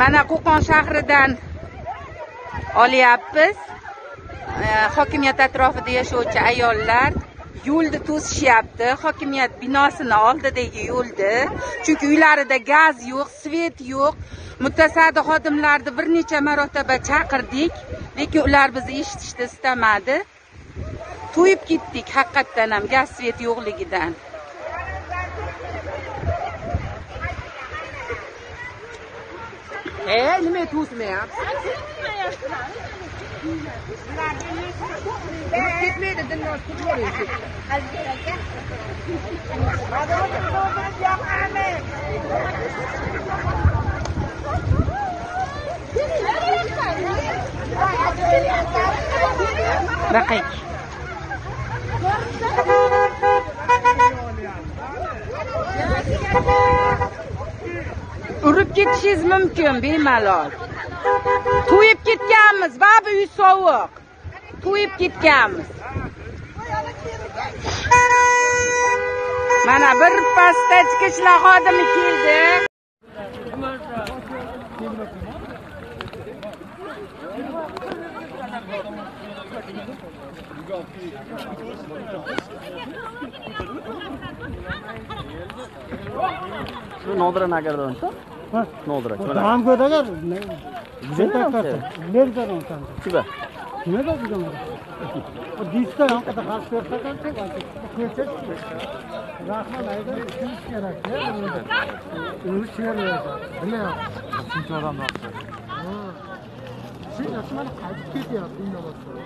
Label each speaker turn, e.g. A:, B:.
A: mana qo'qon shahridan olyapmiz. Hokimiyat atrofida yashovchi ayollar yo'lni to'sishyapti. Hokimiyat binosini oldidagi yo'lni chunki uylarida gaz yo'q svet yo'q. Mutasaddi xodimlarni bir necha marotaba chaqirdik lekin ular bizni eshitishni istamadi. To'yib ketdik haqiqatdan ham gaz svet yo'qligidan.
B: إيه الميت هو
A: سماع urib ketishingiz mumkin bemalol. To'yib ketganmiz baribir uy sovuq. To'yib ketganmiz. Mana bir pasda ichki ishlar xodimi keldi.
C: Shu nodira nagarda नौ दरा
D: चला काम को दगर
C: मुझे तो करते
D: मेरे तो नहीं काम
C: ठीक है
D: मैं तो तुझे मेरा और बीच का हम कथा खास करता करते कैसे राखना लाएगा इसमें शेयर रखते हैं इसमें शेयर रहेगा भले आप अच्छी चौड़ा मार şey yaşman erkek ya inanasın.